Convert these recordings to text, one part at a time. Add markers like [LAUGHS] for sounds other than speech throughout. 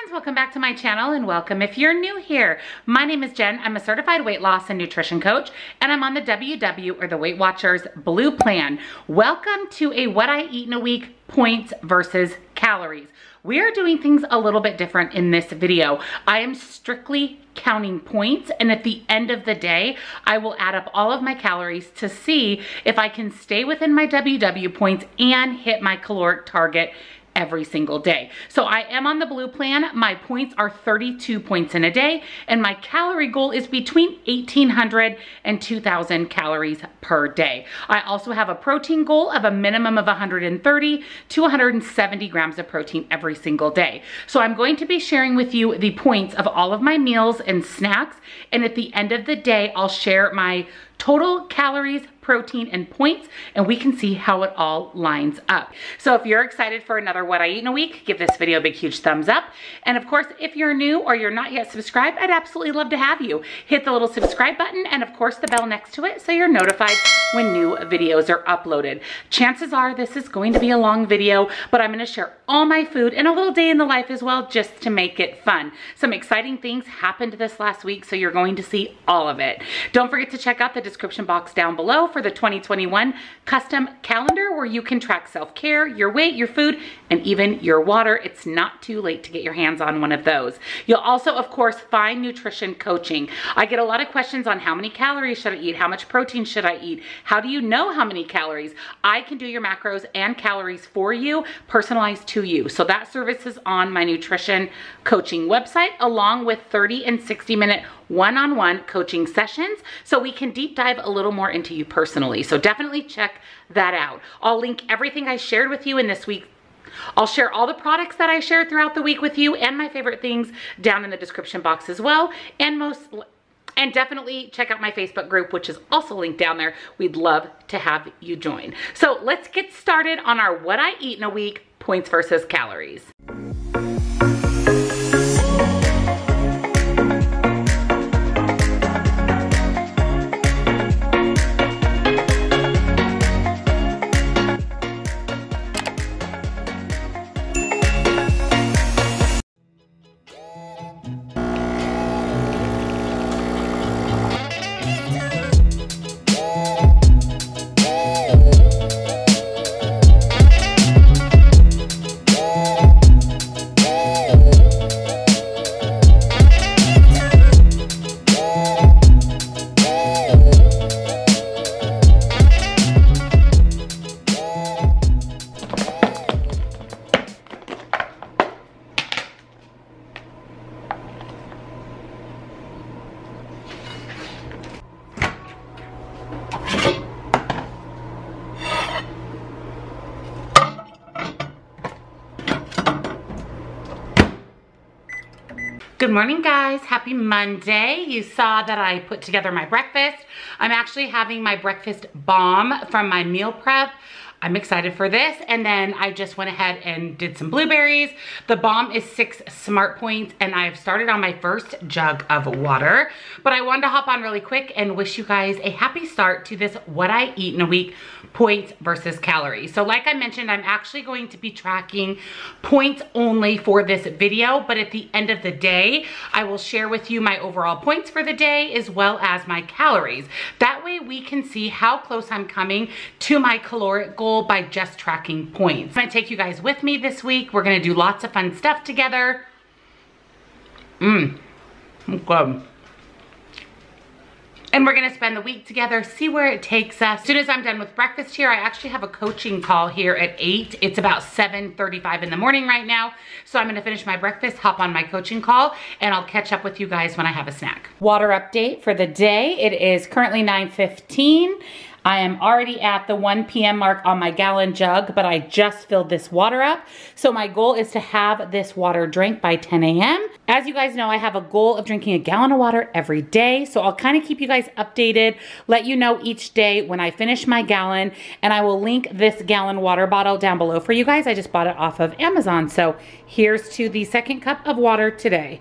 friends, welcome back to my channel and welcome if you're new here. My name is Jenn, I'm a certified weight loss and nutrition coach and I'm on the WW or the Weight Watchers Blue Plan. Welcome to a what I eat in a week points versus calories. We are doing things a little bit different in this video. I am strictly counting points and at the end of the day, I will add up all of my calories to see if I can stay within my WW points and hit my caloric target every single day. So I am on the blue plan. My points are 32 points in a day and my calorie goal is between 1800 and 2000 calories per day. I also have a protein goal of a minimum of 130 to 170 grams of protein every single day. So I'm going to be sharing with you the points of all of my meals and snacks and at the end of the day I'll share my total calories protein and points, and we can see how it all lines up. So if you're excited for another What I Eat in a Week, give this video a big, huge thumbs up. And of course, if you're new or you're not yet subscribed, I'd absolutely love to have you. Hit the little subscribe button and of course the bell next to it so you're notified when new videos are uploaded. Chances are this is going to be a long video, but I'm gonna share all my food and a little day in the life as well, just to make it fun. Some exciting things happened this last week, so you're going to see all of it. Don't forget to check out the description box down below for the 2021 custom calendar where you can track self-care, your weight, your food, and even your water. It's not too late to get your hands on one of those. You'll also, of course, find nutrition coaching. I get a lot of questions on how many calories should I eat? How much protein should I eat? How do you know how many calories? I can do your macros and calories for you, personalized to you. So that service is on my nutrition coaching website along with 30 and 60 minute one-on-one -on -one coaching sessions so we can deep dive a little more into you personally. So definitely check that out. I'll link everything I shared with you in this week I'll share all the products that I shared throughout the week with you and my favorite things down in the description box as well. And most and definitely check out my Facebook group, which is also linked down there. We'd love to have you join. So let's get started on our what I eat in a week points versus calories. Good morning guys, happy Monday. You saw that I put together my breakfast. I'm actually having my breakfast bomb from my meal prep. I'm excited for this. And then I just went ahead and did some blueberries. The bomb is six smart points and I've started on my first jug of water. But I wanted to hop on really quick and wish you guys a happy start to this what I eat in a week points versus calories. So like I mentioned, I'm actually going to be tracking points only for this video, but at the end of the day, I will share with you my overall points for the day as well as my calories. That way we can see how close I'm coming to my caloric goal goal by just tracking points. I'm gonna take you guys with me this week. We're gonna do lots of fun stuff together. Mmm, good. And we're gonna spend the week together, see where it takes us. As soon as I'm done with breakfast here, I actually have a coaching call here at eight. It's about 7.35 in the morning right now. So I'm gonna finish my breakfast, hop on my coaching call, and I'll catch up with you guys when I have a snack. Water update for the day. It is currently 9.15. I am already at the 1 p.m. mark on my gallon jug, but I just filled this water up. So my goal is to have this water drink by 10 a.m. As you guys know, I have a goal of drinking a gallon of water every day. So I'll kind of keep you guys updated, let you know each day when I finish my gallon, and I will link this gallon water bottle down below for you guys. I just bought it off of Amazon. So here's to the second cup of water today.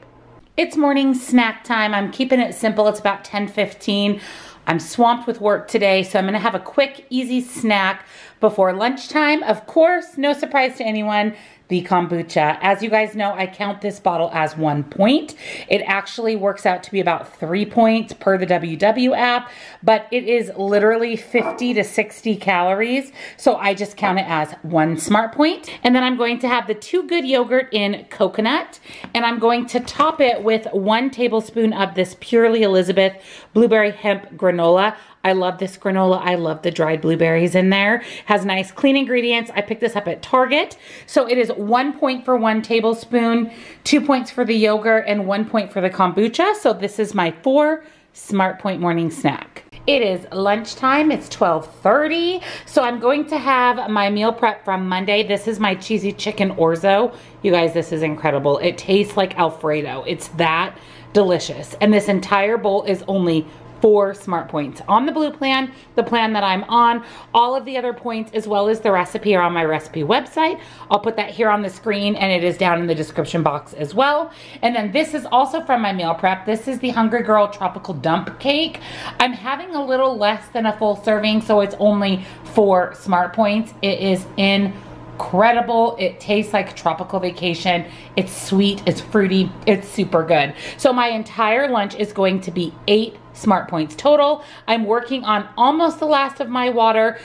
It's morning snack time. I'm keeping it simple. It's about 10:15. I'm swamped with work today, so I'm gonna have a quick, easy snack before lunchtime. Of course, no surprise to anyone, the kombucha. As you guys know, I count this bottle as one point. It actually works out to be about three points per the WW app, but it is literally 50 to 60 calories. So I just count it as one smart point. And then I'm going to have the Two Good yogurt in coconut, and I'm going to top it with one tablespoon of this Purely Elizabeth blueberry hemp granola. I love this granola. I love the dried blueberries in there. Has nice clean ingredients. I picked this up at Target. So it is one point for one tablespoon, two points for the yogurt, and one point for the kombucha. So this is my four Smart Point morning snack. It is lunchtime, it's 12.30, so I'm going to have my meal prep from Monday. This is my cheesy chicken orzo. You guys, this is incredible. It tastes like Alfredo. It's that delicious. And this entire bowl is only four smart points on the blue plan, the plan that I'm on. All of the other points as well as the recipe are on my recipe website. I'll put that here on the screen and it is down in the description box as well. And then this is also from my meal prep. This is the Hungry Girl Tropical Dump Cake. I'm having a little less than a full serving, so it's only four smart points. It is in incredible. It tastes like tropical vacation. It's sweet, it's fruity, it's super good. So my entire lunch is going to be eight smart points total. I'm working on almost the last of my water.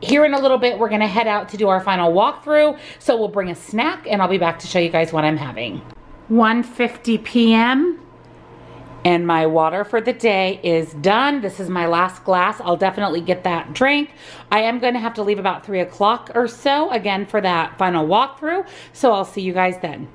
Here in a little bit, we're gonna head out to do our final walkthrough. So we'll bring a snack and I'll be back to show you guys what I'm having. 1.50 p.m. And my water for the day is done. This is my last glass. I'll definitely get that drink. I am gonna have to leave about three o'clock or so, again, for that final walkthrough. So I'll see you guys then.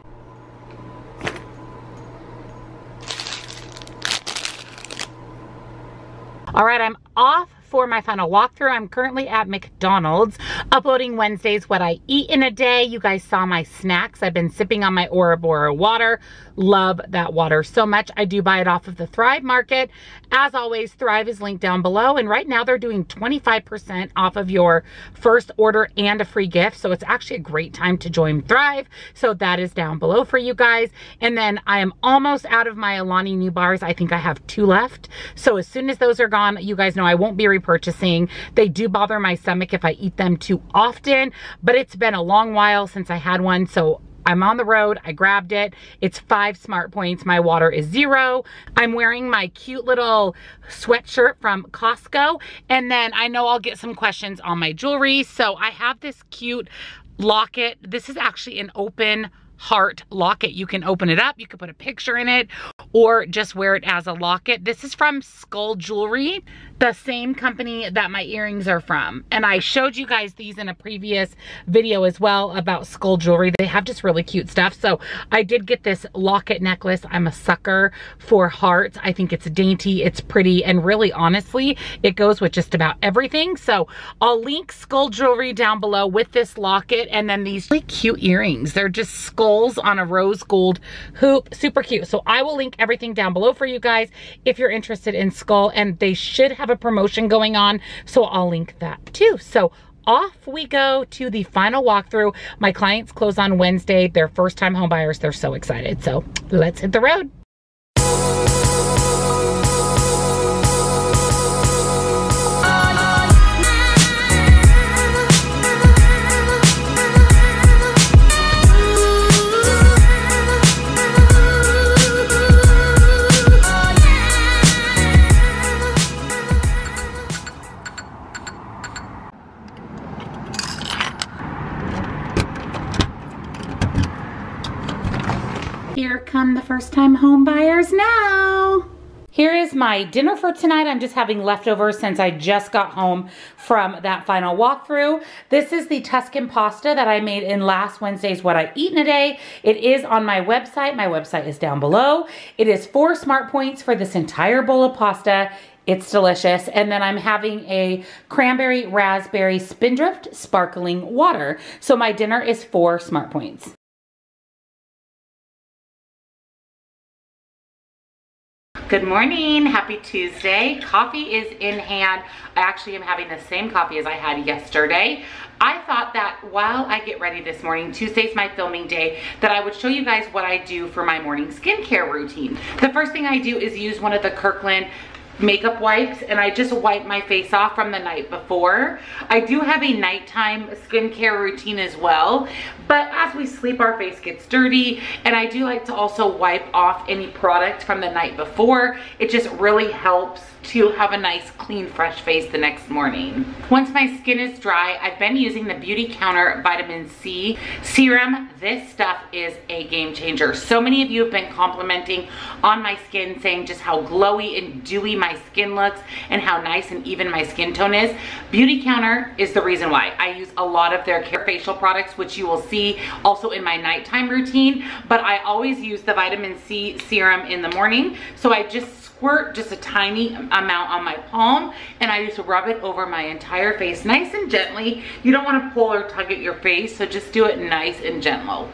All right, I'm off for my final walkthrough. I'm currently at McDonald's uploading Wednesdays what I eat in a day. You guys saw my snacks. I've been sipping on my Aura water. Love that water so much. I do buy it off of the Thrive Market. As always, Thrive is linked down below. And right now they're doing 25% off of your first order and a free gift. So it's actually a great time to join Thrive. So that is down below for you guys. And then I am almost out of my Alani Nu bars. I think I have two left. So as soon as those are gone, you guys know I won't be repurchasing. They do bother my stomach if I eat them too often, but it's been a long while since I had one. So I'm on the road. I grabbed it. It's five smart points. My water is zero. I'm wearing my cute little sweatshirt from Costco. And then I know I'll get some questions on my jewelry. So I have this cute locket. This is actually an open heart locket. You can open it up, you can put a picture in it, or just wear it as a locket. This is from Skuall Jewelry the same company that my earrings are from. And I showed you guys these in a previous video as well about Skuall jewelry. They have just really cute stuff. So I did get this locket necklace. I'm a sucker for hearts. I think it's dainty, it's pretty, and really honestly, it goes with just about everything. So I'll link Skuall jewelry down below with this locket and then these really cute earrings. They're just skulls on a rose gold hoop. Super cute. So I will link everything down below for you guys if you're interested in Skuall and they should have a promotion going on, so I'll link that too. So off we go to the final walkthrough. My clients close on Wednesday. They're first time homebuyers. They're so excited. So let's hit the road. First time home buyers now. Here is my dinner for tonight. I'm just having leftovers since I just got home from that final walkthrough. This is the Tuscan pasta that I made in last Wednesday's What I Eat in a Day. It is on my website. My website is down below. It is four smart points for this entire bowl of pasta. It's delicious. And then I'm having a cranberry raspberry spindrift sparkling water. So my dinner is four smart points. Good morning, happy Tuesday. Coffee is in hand. I actually am having the same coffee as I had yesterday. I thought that while I get ready this morning, Tuesday's my filming day, that I would show you guys what I do for my morning skincare routine. The first thing I do is use one of the Kirkland makeup wipes and I just wipe my face off from the night before. I do have a nighttime skincare routine as well, but as we sleep, our face gets dirty and I do like to also wipe off any product from the night before. It just really helps to have a nice clean fresh face the next morning. Once my skin is dry, I've been using the Beautycounter Vitamin C Serum. This stuff is a game changer. So many of you have been complimenting on my skin saying just how glowy and dewy my skin looks and how nice and even my skin tone is. Beautycounter is the reason why. I use a lot of their care facial products which you will see also in my nighttime routine but I always use the vitamin C serum in the morning so I just squirt just a tiny amount on my palm and I just rub it over my entire face nice and gently. You don't want to pull or tug at your face, so just do it nice and gentle.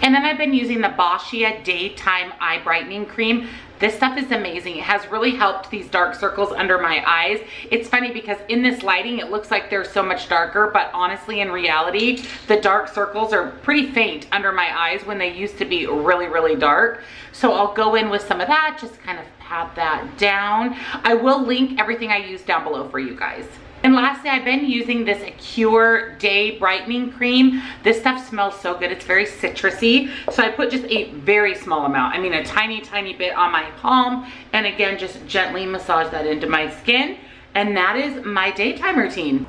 And then I've been using the Boscia Daytime Eye Brightening Cream. This stuff is amazing. It has really helped these dark circles under my eyes. It's funny because in this lighting, it looks like they're so much darker, but honestly, in reality, the dark circles are pretty faint under my eyes when they used to be really, really dark. So I'll go in with some of that, just kind of pat that down. I will link everything I use down below for you guys. And lastly, I've been using this Acure Day Brightening Cream. This stuff smells so good. It's very citrusy. So I put just a very small amount. I mean, a tiny, tiny bit on my palm. And again, just gently massage that into my skin. And that is my daytime routine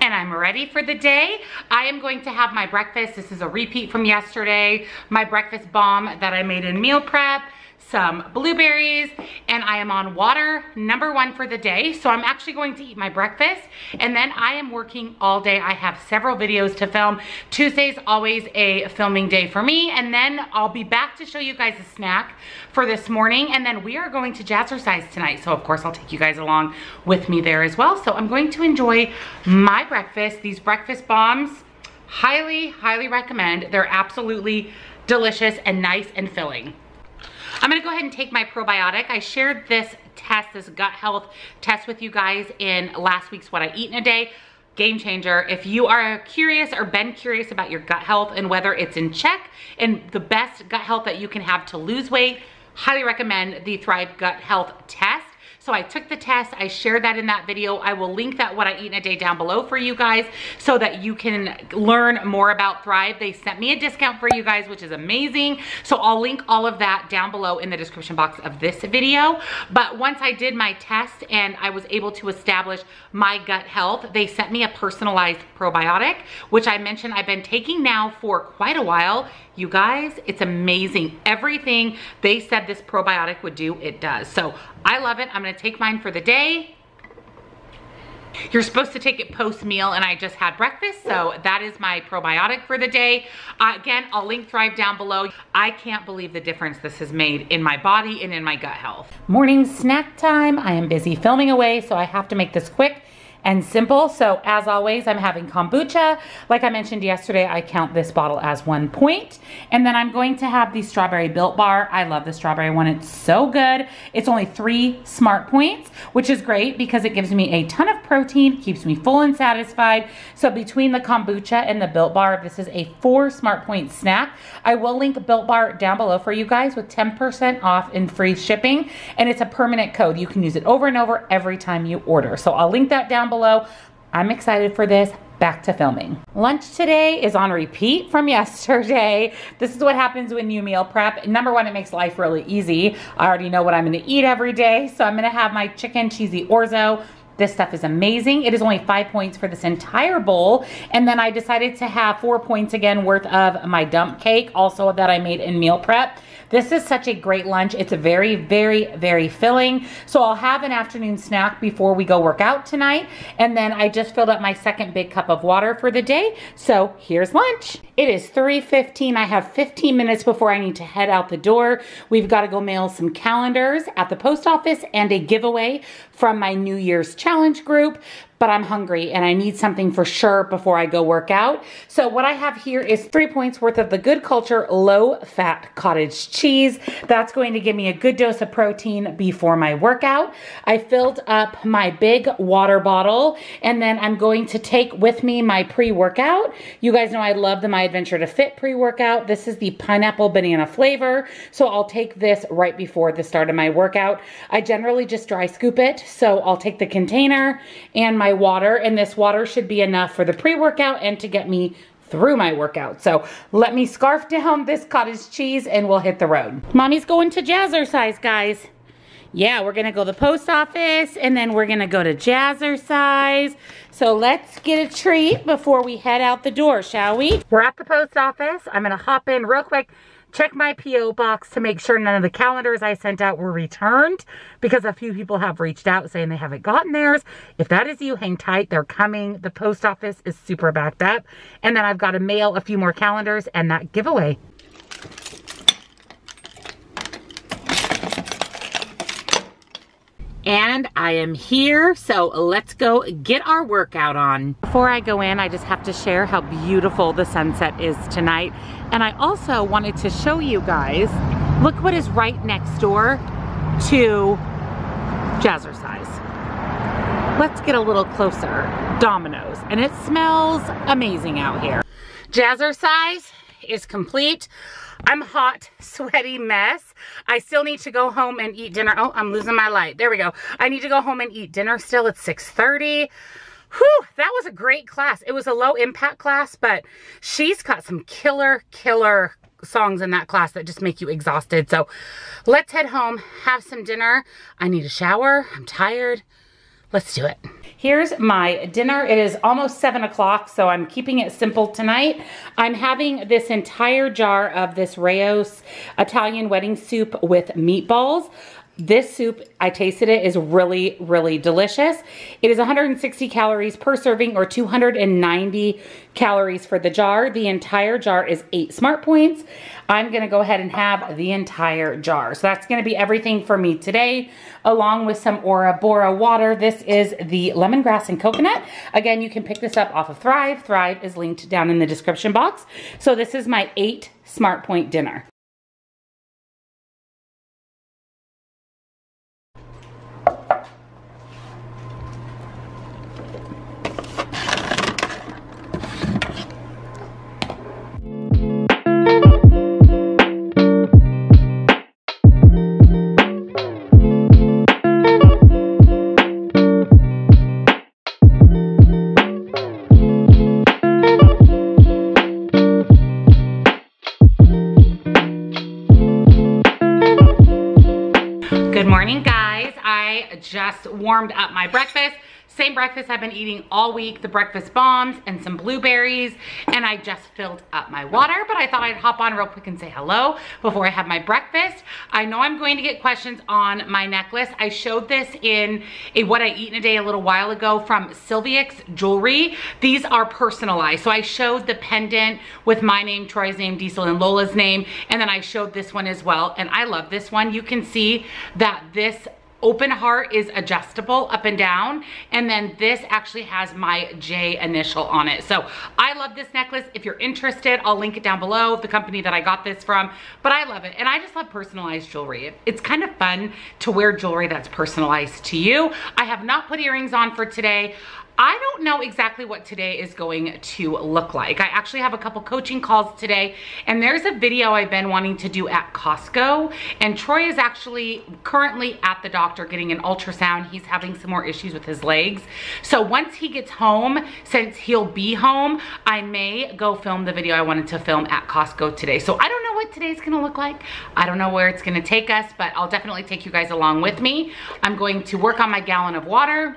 and I'm ready for the day. I am going to have my breakfast. This is a repeat from yesterday. My breakfast bomb that I made in meal prep some blueberries, and I am on water number one for the day. So I'm actually going to eat my breakfast, and then I am working all day. I have several videos to film. Tuesday's always a filming day for me, and then I'll be back to show you guys a snack for this morning, and then we are going to jazzercise tonight. So of course I'll take you guys along with me there as well. So I'm going to enjoy my breakfast. These breakfast bombs, highly, highly recommend. They're absolutely delicious and nice and filling. I'm gonna go ahead and take my probiotic. I shared this test, this gut health test with you guys in last week's What I Eat in a Day. Game changer. If you are curious or been curious about your gut health and whether it's in check and the best gut health that you can have to lose weight, highly recommend the Thryve Gut Health Test. So I took the test, I shared that in that video. I will link that what I eat in a day down below for you guys so that you can learn more about Thryve. They sent me a discount for you guys, which is amazing. So I'll link all of that down below in the description box of this video. But once I did my test and I was able to establish my gut health, they sent me a personalized probiotic, which I mentioned I've been taking now for quite a while. You guys, it's amazing. Everything they said this probiotic would do, it does. So I love it. I'm gonna take mine for the day. You're supposed to take it post meal and I just had breakfast. So that is my probiotic for the day. Uh, again, I'll link Thryve down below. I can't believe the difference this has made in my body and in my gut health. Morning snack time. I am busy filming away, so I have to make this quick and simple. So as always, I'm having kombucha. Like I mentioned yesterday, I count this bottle as one point. And then I'm going to have the strawberry built bar. I love the strawberry one. It's so good. It's only three smart points, which is great because it gives me a ton of protein, keeps me full and satisfied. So between the kombucha and the built bar, this is a four smart point snack. I will link built bar down below for you guys with 10% off and free shipping. And it's a permanent code. You can use it over and over every time you order. So I'll link that down below. I'm excited for this. Back to filming. Lunch today is on repeat from [LAUGHS] yesterday. This is what happens when you meal prep. Number one, it makes life really easy. I already know what I'm gonna eat every day. So I'm gonna have my chicken cheesy orzo this stuff is amazing. It is only five points for this entire bowl. And then I decided to have four points again worth of my dump cake, also that I made in meal prep. This is such a great lunch. It's very, very, very filling. So I'll have an afternoon snack before we go work out tonight. And then I just filled up my second big cup of water for the day. So here's lunch. It is 3.15. I have 15 minutes before I need to head out the door. We've got to go mail some calendars at the post office and a giveaway from my New Year's challenge group. But I'm hungry and I need something for sure before I go work out. So what I have here is three points worth of the Good Culture low fat cottage cheese. That's going to give me a good dose of protein before my workout. I filled up my big water bottle and then I'm going to take with me my pre-workout. You guys know I love the My Adventure to Fit pre-workout. This is the pineapple banana flavor. So I'll take this right before the start of my workout. I generally just dry scoop it. So I'll take the container and my water and this water should be enough for the pre-workout and to get me through my workout. So let me scarf down this cottage cheese and we'll hit the road. Mommy's going to jazzercise, guys. Yeah, we're gonna go to the post office and then we're gonna go to jazzercise. So let's get a treat before we head out the door, shall we? We're at the post office. I'm gonna hop in real quick check my P.O. box to make sure none of the calendars I sent out were returned because a few people have reached out saying they haven't gotten theirs. If that is you, hang tight. They're coming. The post office is super backed up. And then I've got to mail a few more calendars and that giveaway. And I am here, so let's go get our workout on. Before I go in, I just have to share how beautiful the sunset is tonight. And I also wanted to show you guys, look what is right next door to Jazzercise. Let's get a little closer. Domino's. And it smells amazing out here. Jazzercise is complete. I'm hot, sweaty mess. I still need to go home and eat dinner. Oh, I'm losing my light. There we go. I need to go home and eat dinner still. It's 6.30. Whew, that was a great class. It was a low impact class, but she's got some killer, killer songs in that class that just make you exhausted. So let's head home, have some dinner. I need a shower. I'm tired. Let's do it. Here's my dinner. It is almost seven o'clock, so I'm keeping it simple tonight. I'm having this entire jar of this Rao's Italian wedding soup with meatballs. This soup, I tasted it, is really, really delicious. It is 160 calories per serving or 290 calories for the jar. The entire jar is eight smart points. I'm gonna go ahead and have the entire jar. So that's gonna be everything for me today, along with some Aura Bora water. This is the lemongrass and coconut. Again, you can pick this up off of Thrive. Thrive is linked down in the description box. So this is my eight smart point dinner. Just warmed up my breakfast. Same breakfast I've been eating all week, the breakfast bombs and some blueberries, and I just filled up my water, but I thought I'd hop on real quick and say hello before I have my breakfast. I know I'm going to get questions on my necklace. I showed this in a What I Eat in a Day a little while ago from SilviaX Jewelry. These are personalized. So I showed the pendant with my name, Troy's name, Diesel, and Lola's name, and then I showed this one as well, and I love this one. You can see that this open heart is adjustable up and down and then this actually has my J initial on it. So I love this necklace. If you're interested I'll link it down below the company that I got this from but I love it and I just love personalized jewelry. It's kind of fun to wear jewelry that's personalized to you. I have not put earrings on for today I don't know exactly what today is going to look like. I actually have a couple coaching calls today and there's a video I've been wanting to do at Costco and Troy is actually currently at the doctor getting an ultrasound. He's having some more issues with his legs. So once he gets home, since he'll be home, I may go film the video I wanted to film at Costco today. So I don't know what today's gonna look like. I don't know where it's gonna take us, but I'll definitely take you guys along with me. I'm going to work on my gallon of water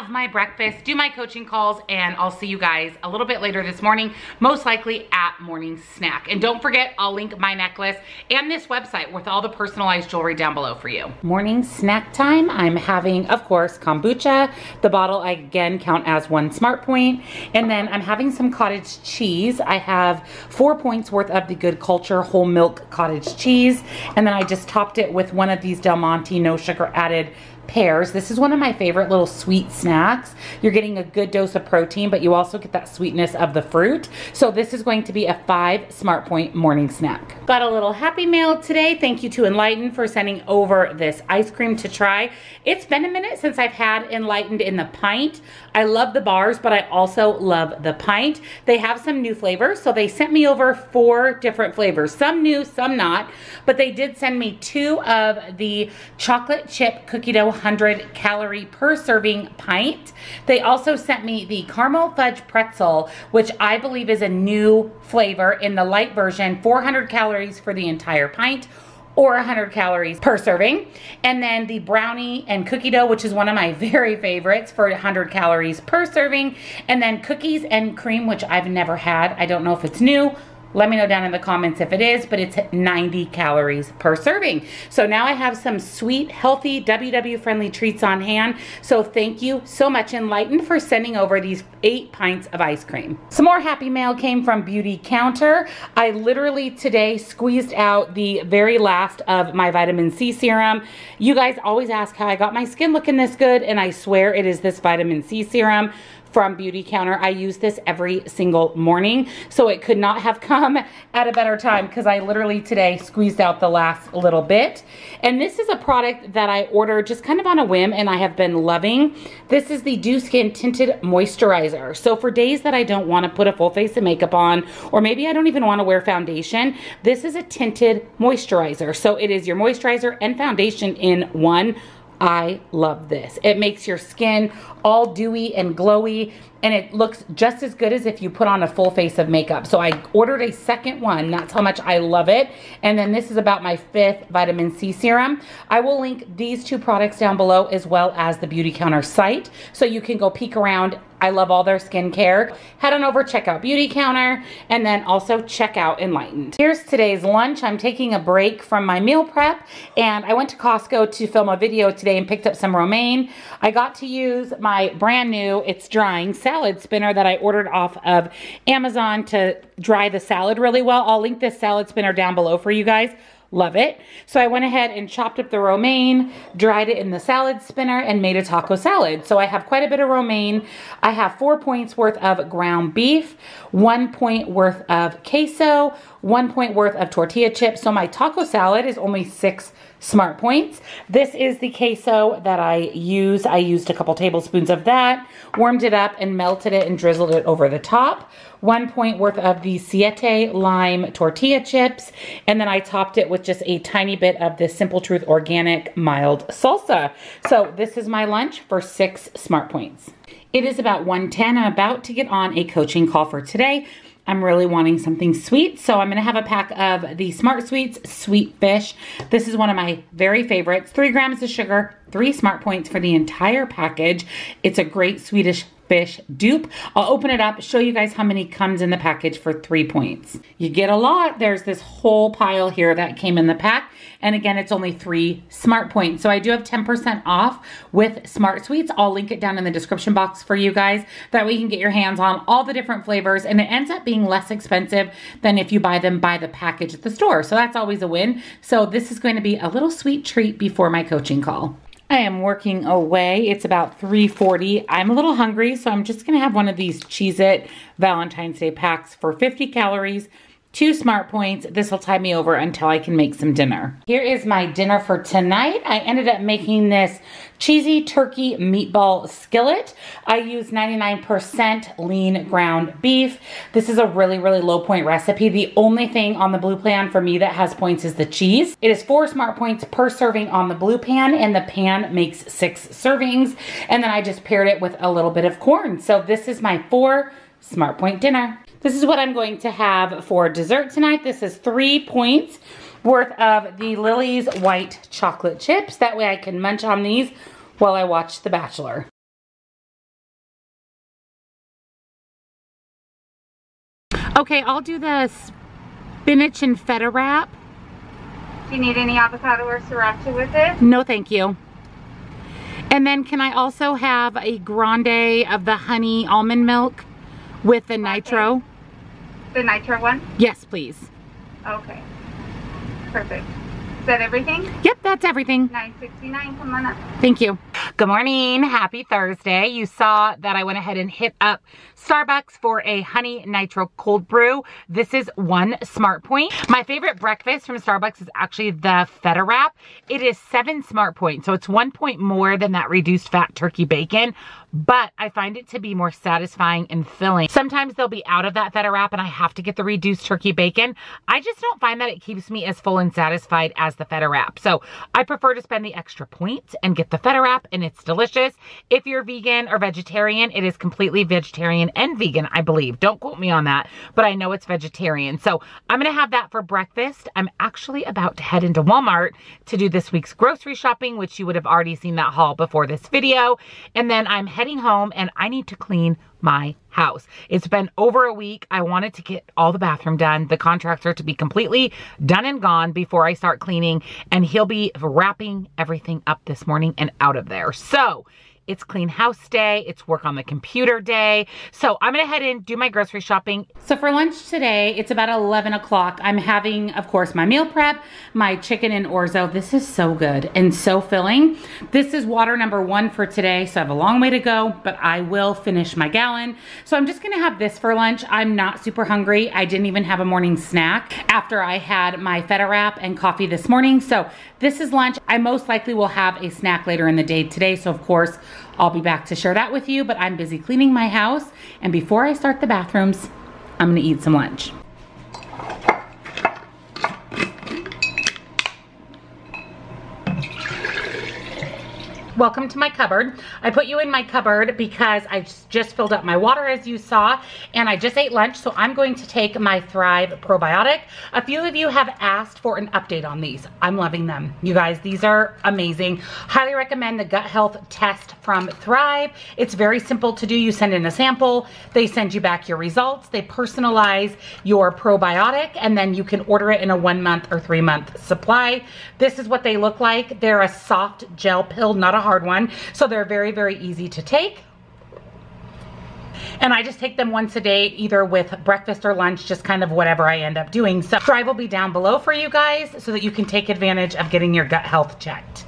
have my breakfast, do my coaching calls, and I'll see you guys a little bit later this morning, most likely at morning snack. And don't forget, I'll link my necklace and this website with all the personalized jewelry down below for you. Morning snack time, I'm having, of course, kombucha. The bottle I again count as one smart point. And then I'm having some cottage cheese. I have four points worth of the Good Culture whole milk cottage cheese. And then I just topped it with one of these Del Monte no sugar added pears. This is one of my favorite little sweet snacks. You're getting a good dose of protein, but you also get that sweetness of the fruit. So this is going to be a five Smart Point morning snack. Got a little happy mail today. Thank you to Enlighten for sending over this ice cream to try. It's been a minute since I've had Enlightened in the pint. I love the bars, but I also love the pint. They have some new flavors. So they sent me over four different flavors. Some new, some not. But they did send me two of the chocolate chip cookie dough 100 calorie per serving pint. They also sent me the caramel fudge pretzel, which I believe is a new flavor in the light version, 400 calories for the entire pint or 100 calories per serving. And then the brownie and cookie dough, which is one of my [LAUGHS] very favorites for 100 calories per serving. And then cookies and cream, which I've never had. I don't know if it's new let me know down in the comments if it is, but it's 90 calories per serving. So now I have some sweet, healthy, WW friendly treats on hand. So thank you so much Enlightened for sending over these eight pints of ice cream. Some more happy mail came from Beauty Counter. I literally today squeezed out the very last of my vitamin C serum. You guys always ask how I got my skin looking this good and I swear it is this vitamin C serum from Beauty Counter. I use this every single morning, so it could not have come at a better time because I literally today squeezed out the last little bit. And this is a product that I ordered just kind of on a whim and I have been loving. This is the Dew Skin Tinted Moisturizer. So for days that I don't want to put a full face of makeup on, or maybe I don't even want to wear foundation, this is a tinted moisturizer. So it is your moisturizer and foundation in one I love this. It makes your skin all dewy and glowy and it looks just as good as if you put on a full face of makeup. So I ordered a second one. That's how much I love it. And then this is about my fifth vitamin C serum. I will link these two products down below as well as the Beautycounter site. So you can go peek around I love all their skincare. Head on over, check out Beautycounter, and then also check out Enlightened. Here's today's lunch. I'm taking a break from my meal prep, and I went to Costco to film a video today and picked up some romaine. I got to use my brand new, it's drying, salad spinner that I ordered off of Amazon to dry the salad really well. I'll link this salad spinner down below for you guys. Love it. So I went ahead and chopped up the romaine, dried it in the salad spinner, and made a taco salad. So I have quite a bit of romaine. I have four points worth of ground beef, one point worth of queso, one point worth of tortilla chips. So my taco salad is only six smart points. This is the queso that I use. I used a couple tablespoons of that, warmed it up and melted it and drizzled it over the top. One point worth of the Siete lime tortilla chips. And then I topped it with just a tiny bit of the Simple Truth organic mild salsa. So this is my lunch for six smart points. It is about 1.10. I'm about to get on a coaching call for today. I'm really wanting something sweet. So I'm gonna have a pack of the Smart Sweets Sweet Fish. This is one of my very favorites. Three grams of sugar, three Smart Points for the entire package. It's a great Swedish fish dupe. I'll open it up, show you guys how many comes in the package for three points. You get a lot. There's this whole pile here that came in the pack. And again, it's only three smart points. So I do have 10% off with Smart Sweets. I'll link it down in the description box for you guys. That way you can get your hands on all the different flavors and it ends up being less expensive than if you buy them by the package at the store. So that's always a win. So this is going to be a little sweet treat before my coaching call. I am working away. It's about 3.40. I'm a little hungry, so I'm just gonna have one of these Cheez-It Valentine's Day packs for 50 calories, two smart points. This will tide me over until I can make some dinner. Here is my dinner for tonight. I ended up making this cheesy turkey meatball skillet. I use 99% lean ground beef. This is a really, really low point recipe. The only thing on the blue plan for me that has points is the cheese. It is four smart points per serving on the blue pan and the pan makes six servings. And then I just paired it with a little bit of corn. So this is my four smart point dinner. This is what I'm going to have for dessert tonight. This is three points worth of the Lily's white chocolate chips. That way I can munch on these while I watch The Bachelor. Okay, I'll do the spinach and feta wrap. Do you need any avocado or sriracha with it? No, thank you. And then can I also have a grande of the honey almond milk with the nitro? The nitro one? Yes, please. Okay. Perfect. Is that everything? Yep, that's everything. 969, come on up. Thank you. Good morning. Happy Thursday. You saw that I went ahead and hit up Starbucks for a honey nitro cold brew. This is one smart point. My favorite breakfast from Starbucks is actually the feta wrap. It is seven smart points, so it's one point more than that reduced fat turkey bacon, but I find it to be more satisfying and filling. Sometimes they'll be out of that feta wrap and I have to get the reduced turkey bacon. I just don't find that it keeps me as full and satisfied as the feta wrap. So I prefer to spend the extra points and get the feta wrap and it's delicious. If you're vegan or vegetarian, it is completely vegetarian and vegan, I believe. Don't quote me on that, but I know it's vegetarian. So I'm gonna have that for breakfast. I'm actually about to head into Walmart to do this week's grocery shopping, which you would have already seen that haul before this video. And then I'm heading home and I need to clean my house. It's been over a week. I wanted to get all the bathroom done, the contractor to be completely done and gone before I start cleaning, and he'll be wrapping everything up this morning and out of there. So it's clean house day. It's work on the computer day. So I'm gonna head in, do my grocery shopping. So for lunch today, it's about 11 o'clock. I'm having, of course, my meal prep, my chicken and orzo. This is so good and so filling. This is water number one for today. So I have a long way to go, but I will finish my gallon. So I'm just gonna have this for lunch. I'm not super hungry. I didn't even have a morning snack after I had my feta wrap and coffee this morning. So this is lunch. I most likely will have a snack later in the day today. So of course, I'll be back to share that with you, but I'm busy cleaning my house. And before I start the bathrooms, I'm gonna eat some lunch. Welcome to my cupboard. I put you in my cupboard because I just filled up my water as you saw and I just ate lunch so I'm going to take my Thryve probiotic. A few of you have asked for an update on these. I'm loving them. You guys, these are amazing. Highly recommend the gut health test from Thryve. It's very simple to do. You send in a sample, they send you back your results, they personalize your probiotic and then you can order it in a one month or three month supply. This is what they look like. They're a soft gel pill, not a hard one. So they're very, very easy to take. And I just take them once a day, either with breakfast or lunch, just kind of whatever I end up doing. So Thryve will be down below for you guys so that you can take advantage of getting your gut health checked.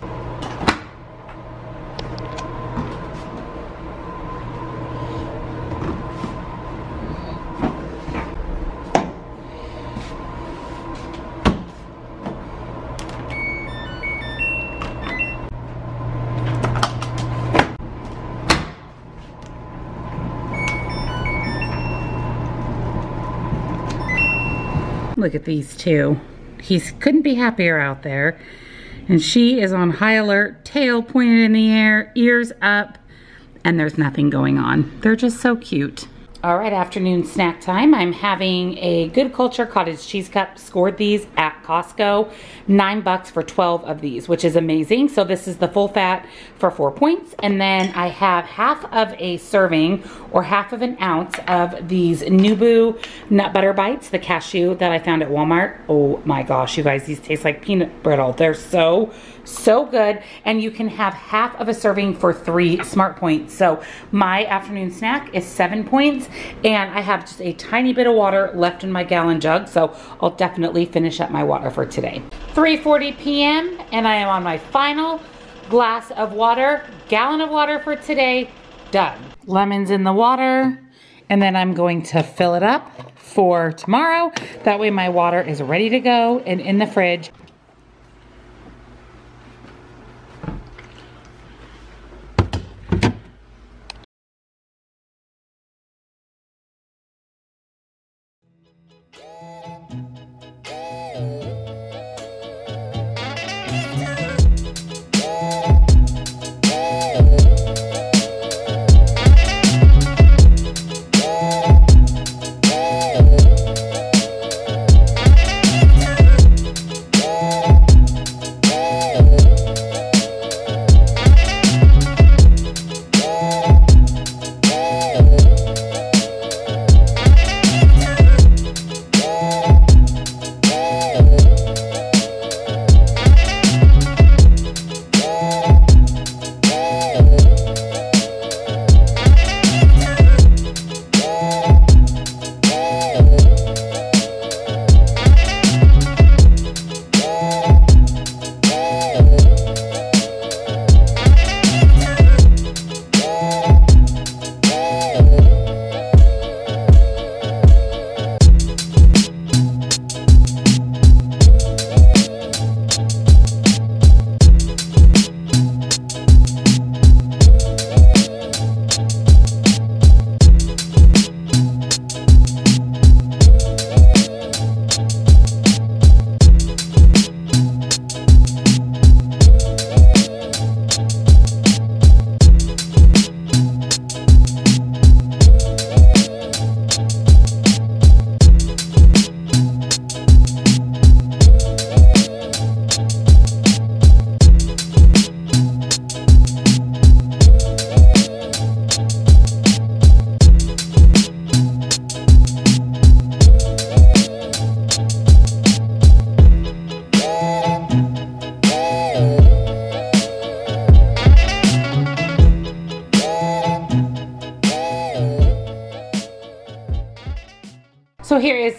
Look at these two. He couldn't be happier out there. And she is on high alert, tail pointed in the air, ears up, and there's nothing going on. They're just so cute. All right, afternoon snack time. I'm having a Good Culture cottage cheese cup. Scored these at Costco. Nine bucks for 12 of these, which is amazing. So this is the full fat for four points. And then I have half of a serving or half of an ounce of these Nubu nut butter bites, the cashew that I found at Walmart. Oh my gosh, you guys, these taste like peanut brittle. They're so so good. And you can have half of a serving for three smart points. So my afternoon snack is seven points and I have just a tiny bit of water left in my gallon jug. So I'll definitely finish up my water for today. 3.40 p.m. and I am on my final glass of water, gallon of water for today, done. Lemons in the water. And then I'm going to fill it up for tomorrow. That way my water is ready to go and in the fridge.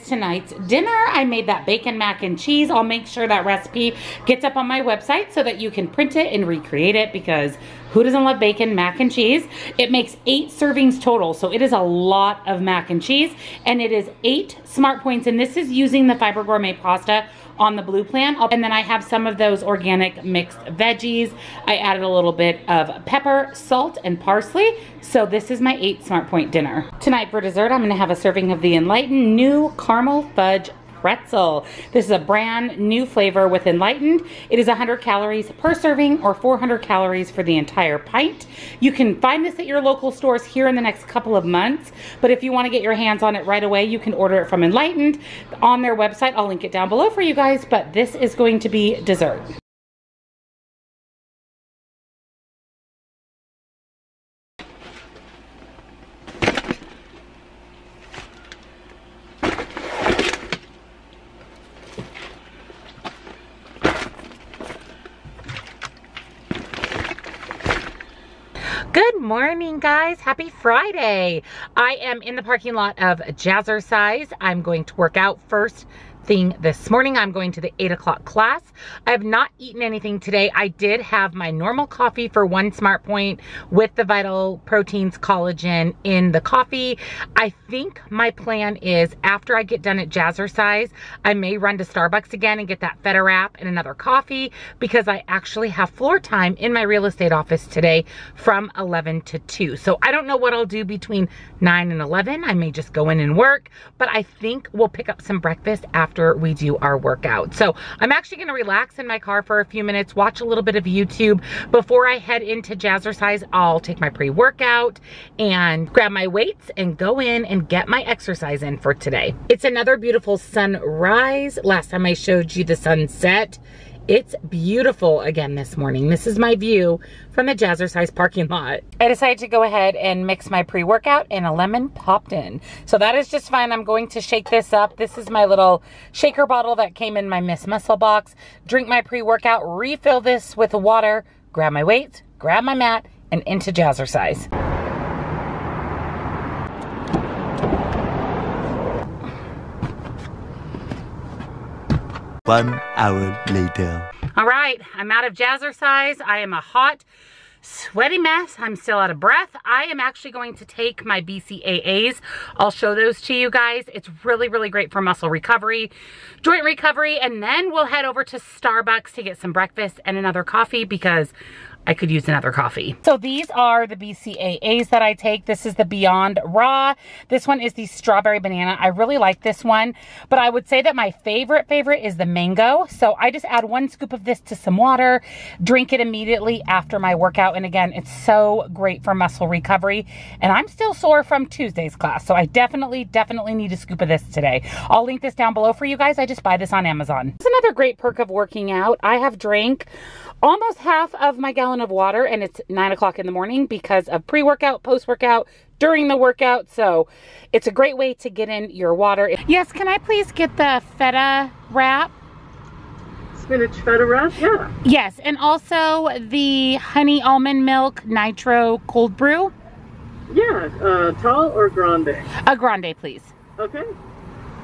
Tonight's dinner. I made that bacon mac and cheese. I'll make sure that recipe gets up on my website so that you can print it and recreate it because who doesn't love bacon, mac and cheese? It makes eight servings total, so it is a lot of mac and cheese, and it is eight smart points, and this is using the Fiber Gourmet pasta on the blue plan. And then I have some of those organic mixed veggies. I added a little bit of pepper, salt, and parsley. So this is my eight Smart Point dinner. Tonight for dessert, I'm gonna have a serving of the Enlightened New Caramel Fudge pretzel. This is a brand new flavor with Enlightened. It is 100 calories per serving or 400 calories for the entire pint. You can find this at your local stores here in the next couple of months, but if you wanna get your hands on it right away, you can order it from Enlightened on their website. I'll link it down below for you guys, but this is going to be dessert. Good morning, guys. Happy Friday. I am in the parking lot of Jazzercise. I'm going to work out first thing this morning. I'm going to the 8 o'clock class. I have not eaten anything today. I did have my normal coffee for one smart point with the Vital Proteins collagen in the coffee. I think my plan is after I get done at Jazzercise, I may run to Starbucks again and get that feta wrap and another coffee because I actually have floor time in my real estate office today from 11 to 2. So I don't know what I'll do between 9 and 11. I may just go in and work, but I think we'll pick up some breakfast after after we do our workout. So I'm actually gonna relax in my car for a few minutes, watch a little bit of YouTube. Before I head into Jazzercise, I'll take my pre-workout and grab my weights and go in and get my exercise in for today. It's another beautiful sunrise. Last time I showed you the sunset. It's beautiful again this morning. This is my view from the Jazzercise parking lot. I decided to go ahead and mix my pre-workout and a lemon popped in. So that is just fine. I'm going to shake this up. This is my little shaker bottle that came in my Miss Muscle box. Drink my pre-workout, refill this with water, grab my weights, grab my mat, and into Jazzercise. One hour later. All right, I'm out of jazzercise. I am a hot, sweaty mess. I'm still out of breath. I am actually going to take my BCAAs. I'll show those to you guys. It's really, really great for muscle recovery, joint recovery, and then we'll head over to Starbucks to get some breakfast and another coffee because I could use another coffee. So these are the BCAAs that I take. This is the Beyond Raw. This one is the strawberry banana. I really like this one, but I would say that my favorite favorite is the mango. So I just add one scoop of this to some water, drink it immediately after my workout. And again, it's so great for muscle recovery. And I'm still sore from Tuesday's class. So I definitely, definitely need a scoop of this today. I'll link this down below for you guys. I just buy this on Amazon. It's another great perk of working out. I have drank almost half of my gallon of water and it's nine o'clock in the morning because of pre-workout, post-workout, during the workout. So it's a great way to get in your water. Yes, can I please get the feta wrap? Spinach feta wrap, yeah. Yes, and also the honey almond milk nitro cold brew. Yeah, uh, tall or grande? A grande, please. Okay.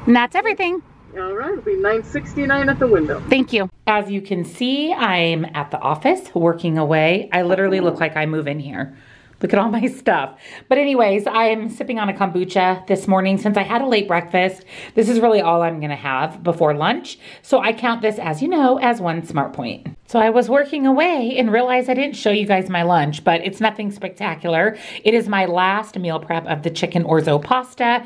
And that's everything. All right, it'll be 969 at the window. Thank you. As you can see, I'm at the office working away. I literally look like I move in here. Look at all my stuff. But anyways, I'm sipping on a kombucha this morning since I had a late breakfast. This is really all I'm gonna have before lunch. So I count this, as you know, as one smart point. So I was working away and realized I didn't show you guys my lunch, but it's nothing spectacular. It is my last meal prep of the chicken orzo pasta.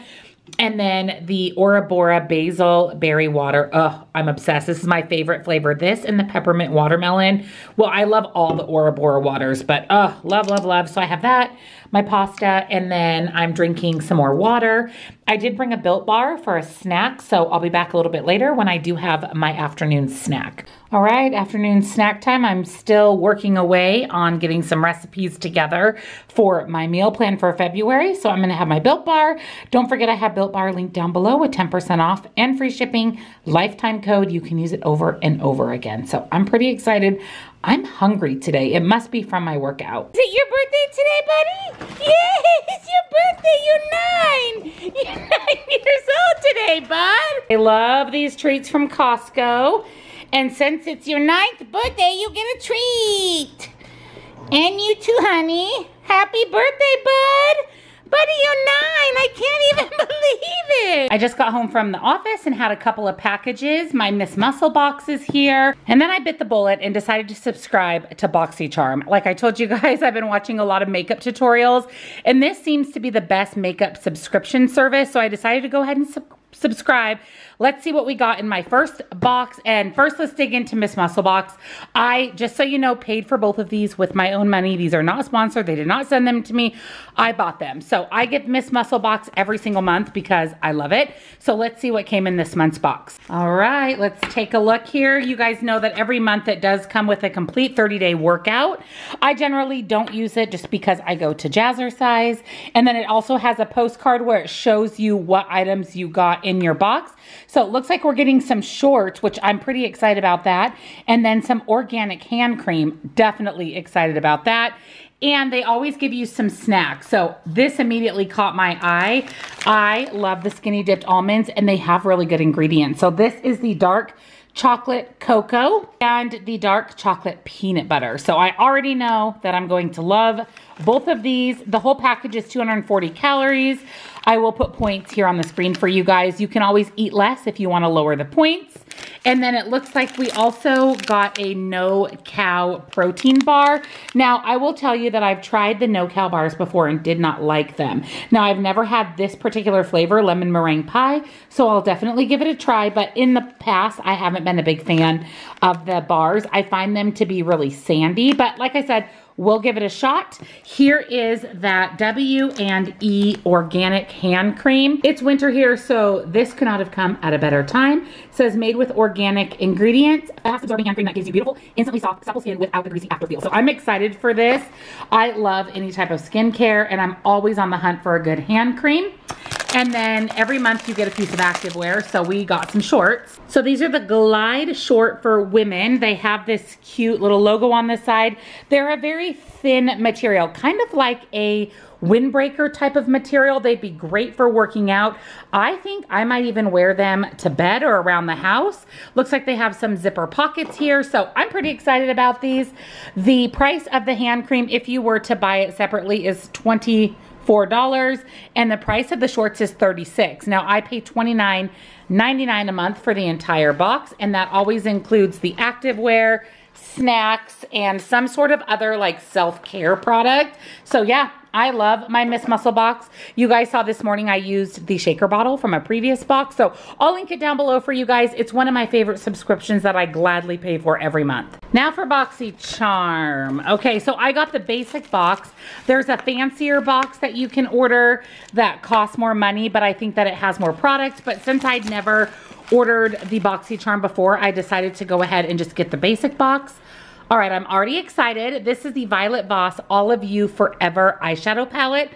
And then the Aura Bora basil berry water. Oh, I'm obsessed. This is my favorite flavor. This and the peppermint watermelon. Well, I love all the Aura Bora waters, but oh, love, love, love. So I have that my pasta, and then I'm drinking some more water. I did bring a Built Bar for a snack, so I'll be back a little bit later when I do have my afternoon snack. All right, afternoon snack time. I'm still working away on getting some recipes together for my meal plan for February. So I'm gonna have my Built Bar. Don't forget I have Built Bar linked down below with 10% off and free shipping. Lifetime code, you can use it over and over again. So I'm pretty excited. I'm hungry today. It must be from my workout. Is it your birthday today, buddy? Yes, it's your birthday. You're nine. You're [LAUGHS] nine years old today, bud. I love these treats from Costco. And since it's your ninth birthday, you get a treat. And you too, honey. Happy birthday, bud. Buddy, you're nine. I can't even [LAUGHS] believe it. I just got home from the office and had a couple of packages. My Miss Muscle box is here. And then I bit the bullet and decided to subscribe to BoxyCharm. Like I told you [LAUGHS] guys, I've been watching a lot of makeup tutorials and this seems to be the best makeup subscription service. So I decided to go ahead and subscribe subscribe. Let's see what we got in my first box. And first, let's dig into Miss Muscle Box. I, just so you know, paid for both of these with my own money. These are not sponsored. They did not send them to me. I bought them. So I get Miss Muscle Box every single month because I love it. So let's see what came in this month's box. All right, let's take a look here. You guys know that every month it does come with a complete 30-day workout. I generally don't use it just because I go to Jazzercise. And then it also has a postcard where it shows you what items you got in your box. So it looks like we're getting some shorts, which I'm pretty excited about that. And then some organic hand cream, definitely excited about that. And they always give you some snacks. So this immediately caught my eye. I love the skinny dipped almonds and they have really good ingredients. So this is the dark chocolate cocoa and the dark chocolate peanut butter. So I already know that I'm going to love both of these. The whole package is 240 calories. I will put points here on the screen for you guys. You can always eat less if you want to lower the points. And then it looks like we also got a no cow protein bar. Now, I will tell you that I've tried the no cow bars before and did not like them. Now, I've never had this particular flavor, lemon meringue pie, so I'll definitely give it a try. But in the past, I haven't been a big fan of the bars. I find them to be really sandy. But like I said, We'll give it a shot. Here is that W and E organic hand cream. It's winter here, so this could not have come at a better time. It says made with organic ingredients. Fast absorbing hand cream that gives you beautiful, instantly soft, supple skin without the greasy after feel. So I'm excited for this. I love any type of skincare and I'm always on the hunt for a good hand cream. And then every month you get a piece of activewear. So we got some shorts. So these are the Glide short for women. They have this cute little logo on the side. They're a very thin material, kind of like a windbreaker type of material. They'd be great for working out. I think I might even wear them to bed or around the house. Looks like they have some zipper pockets here. So I'm pretty excited about these. The price of the hand cream, if you were to buy it separately, is 20 $4 and the price of the shorts is 36. Now I pay $29.99 a month for the entire box and that always includes the activewear, snacks, and some sort of other like self-care product. So yeah, I love my Miss Muscle box. You guys saw this morning I used the shaker bottle from a previous box. So I'll link it down below for you guys. It's one of my favorite subscriptions that I gladly pay for every month. Now for BoxyCharm. Okay, so I got the basic box. There's a fancier box that you can order that costs more money, but I think that it has more products. But since I'd never ordered the BoxyCharm before, I decided to go ahead and just get the basic box. All right, I'm already excited. This is the Violet Voss Olive You Forever eyeshadow palette.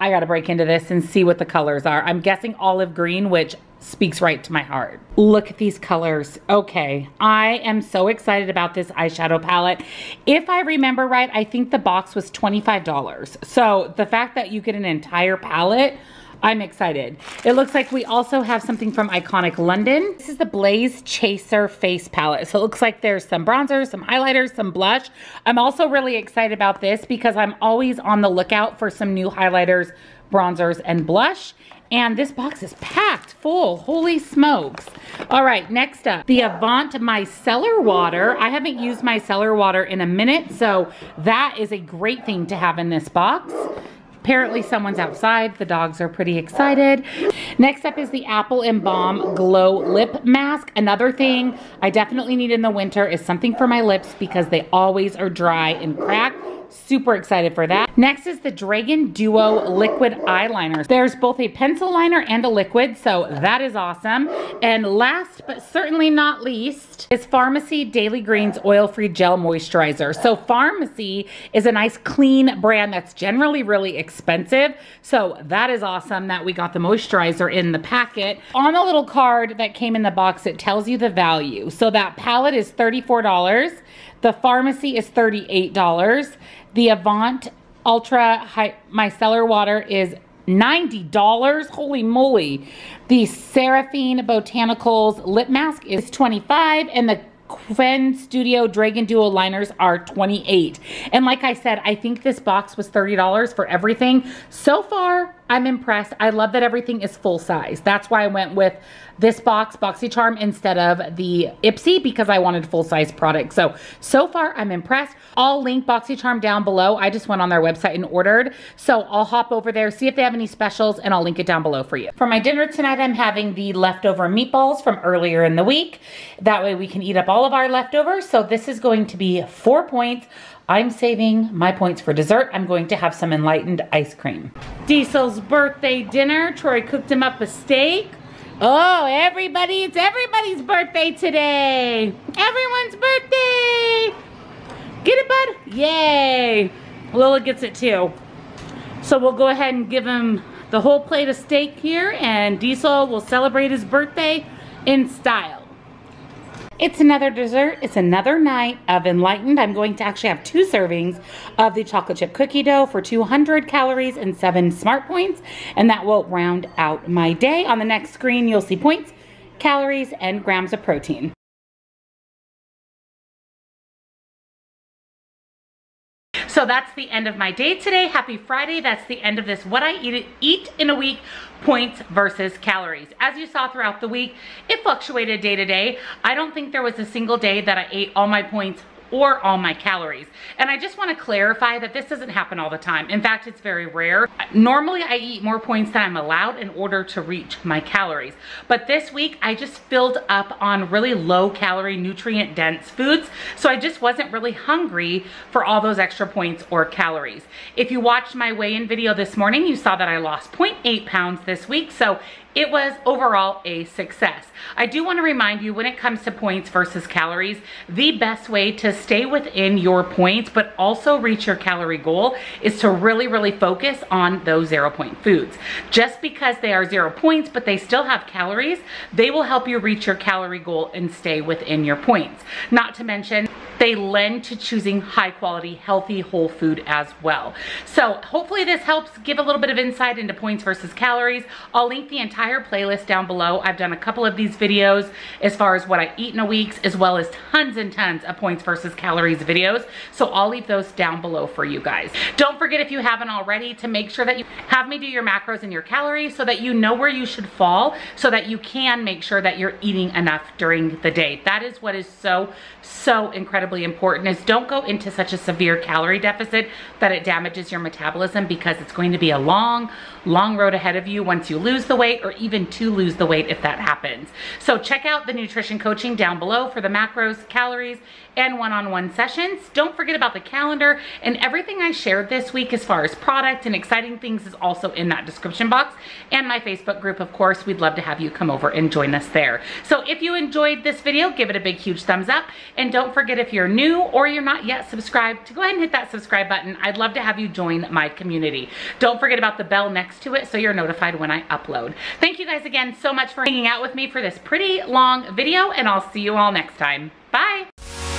I gotta break into this and see what the colors are. I'm guessing olive green, which speaks right to my heart. Look at these colors. Okay, I am so excited about this eyeshadow palette. If I remember right, I think the box was $25. So the fact that you get an entire palette, I'm excited. It looks like we also have something from Iconic London. This is the Blaze Chaser Face Palette. So it looks like there's some bronzers, some highlighters, some blush. I'm also really excited about this because I'm always on the lookout for some new highlighters, bronzers, and blush. And this box is packed full. Holy smokes. All right, next up, the Avant Micellar Water. I haven't used my micellar water in a minute, so that is a great thing to have in this box. Apparently someone's outside. The dogs are pretty excited. Next up is the Apple and Balm Glow Lip Mask. Another thing I definitely need in the winter is something for my lips because they always are dry and cracked. Super excited for that. Next is the Dragon Duo Liquid Eyeliner. There's both a pencil liner and a liquid, so that is awesome. And last but certainly not least is Farmacy Daily Greens Oil-Free Gel Moisturizer. So Farmacy is a nice clean brand that's generally really expensive. So that is awesome that we got the moisturizer in the packet. On the little card that came in the box, it tells you the value. So that palette is $34. The Farmacy is $38. The Avant Ultra High, Micellar Water is $90. Holy moly. The Seraphine Botanicals lip mask is 25 and the Quen Studio Dragon Duo liners are 28. And like I said, I think this box was $30 for everything. So far, I'm impressed. I love that everything is full size. That's why I went with this box, BoxyCharm, instead of the Ipsy because I wanted full size product. So, so far I'm impressed. I'll link BoxyCharm down below. I just went on their website and ordered. So I'll hop over there, see if they have any specials and I'll link it down below for you. For my dinner tonight, I'm having the leftover meatballs from earlier in the week. That way we can eat up all of our leftovers. So this is going to be four points. I'm saving my points for dessert. I'm going to have some enlightened ice cream. Diesel's birthday dinner. Troy cooked him up a steak. Oh, everybody, it's everybody's birthday today. Everyone's birthday. Get it, bud? Yay. Lola gets it too. So we'll go ahead and give him the whole plate of steak here and Diesel will celebrate his birthday in style. It's another dessert. It's another night of enlightened. I'm going to actually have two servings of the chocolate chip cookie dough for 200 calories and seven smart points. And that will round out my day. On the next screen, you'll see points, calories, and grams of protein. So that's the end of my day today. Happy Friday. That's the end of this What I Eat, eat in a Week points versus calories. As you saw throughout the week, it fluctuated day to day. I don't think there was a single day that I ate all my points or all my calories. And I just wanna clarify that this doesn't happen all the time. In fact, it's very rare. Normally I eat more points than I'm allowed in order to reach my calories. But this week I just filled up on really low calorie, nutrient dense foods. So I just wasn't really hungry for all those extra points or calories. If you watched my weigh-in video this morning, you saw that I lost 0.8 pounds this week. So it was overall a success. I do want to remind you when it comes to points versus calories, the best way to stay within your points but also reach your calorie goal is to really, really focus on those zero point foods. Just because they are zero points but they still have calories, they will help you reach your calorie goal and stay within your points. Not to mention, they lend to choosing high quality, healthy, whole food as well. So hopefully this helps give a little bit of insight into points versus calories. I'll link the entire entire playlist down below. I've done a couple of these videos as far as what I eat in a week, as well as tons and tons of points versus calories videos. So I'll leave those down below for you guys. Don't forget if you haven't already to make sure that you have me do your macros and your calories so that you know where you should fall so that you can make sure that you're eating enough during the day. That is what is so, so incredibly important is don't go into such a severe calorie deficit that it damages your metabolism because it's going to be a long, long road ahead of you once you lose the weight or even to lose the weight if that happens. So check out the nutrition coaching down below for the macros, calories, and one-on-one -on -one sessions. Don't forget about the calendar and everything I shared this week as far as product and exciting things is also in that description box. And my Facebook group, of course, we'd love to have you come over and join us there. So if you enjoyed this video, give it a big, huge thumbs up. And don't forget if you're new or you're not yet subscribed, to go ahead and hit that subscribe button. I'd love to have you join my community. Don't forget about the bell next to it so you're notified when I upload. Thank you guys again so much for hanging out with me for this pretty long video and I'll see you all next time. Bye.